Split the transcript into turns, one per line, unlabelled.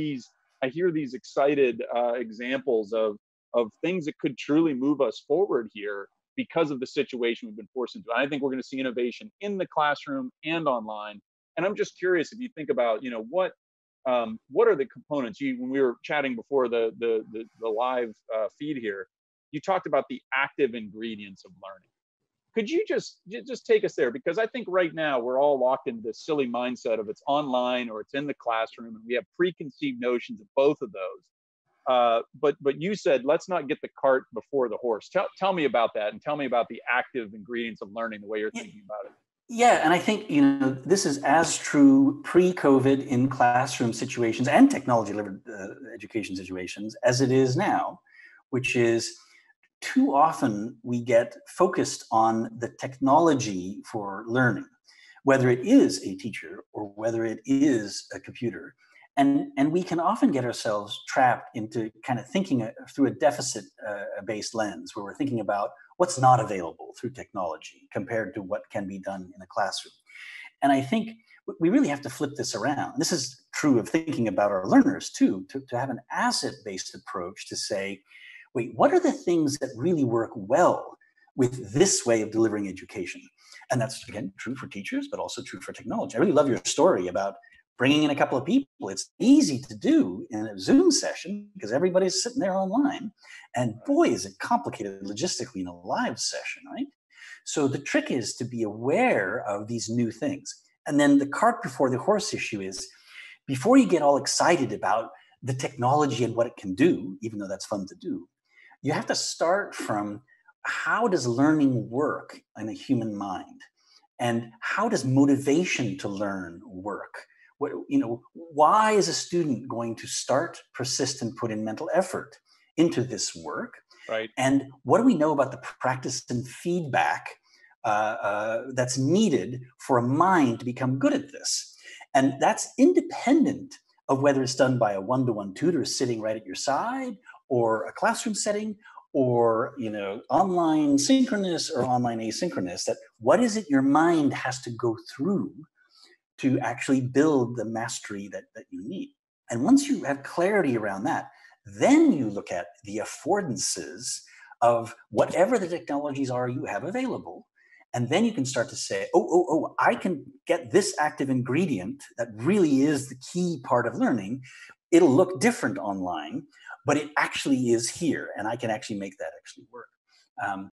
these I hear these excited uh, examples of of things that could truly move us forward here because of the situation we've been forced into. I think we're going to see innovation in the classroom and online. And I'm just curious if you think about, you know, what um, what are the components? You when we were chatting before the the the, the live uh, feed here, you talked about the active ingredients of learning. Could you just just take us there? Because I think right now we're all locked into this silly mindset of it's online or it's in the classroom, and we have preconceived notions of both of those. Uh, but but you said let's not get the cart before the horse. Tell tell me about that, and tell me about the active ingredients of learning, the way you're thinking about it.
Yeah, and I think you know this is as true pre-COVID in classroom situations and technology-delivered uh, education situations as it is now, which is too often we get focused on the technology for learning, whether it is a teacher or whether it is a computer, and and we can often get ourselves trapped into kind of thinking uh, through a deficit-based uh, lens, where we're thinking about what's not available through technology compared to what can be done in a classroom. And I think we really have to flip this around. This is true of thinking about our learners too, to, to have an asset based approach to say, wait, what are the things that really work well with this way of delivering education? And that's again true for teachers, but also true for technology. I really love your story about bringing in a couple of people. It's easy to do in a Zoom session because everybody's sitting there online. And boy, is it complicated logistically in a live session, right? So the trick is to be aware of these new things. And then the cart before the horse issue is before you get all excited about the technology and what it can do, even though that's fun to do, you have to start from how does learning work in a human mind? And how does motivation to learn work? what you know why is a student going to start persist and put in mental effort into this work
right
and what do we know about the practice and feedback uh, uh, that's needed for a mind to become good at this and that's independent of whether it's done by a one-to-one tutor sitting right at your side or a classroom setting or you know online synchronous or online asynchronous that what is it your mind has to go through to actually build the mastery that, that you need. And once you have clarity around that, then you look at the affordances of whatever the technologies are you have available. And then you can start to say, oh, oh, oh, I can get this active ingredient that really is the key part of learning. It'll look different online, but it actually is here. And I can actually make that actually work. Um,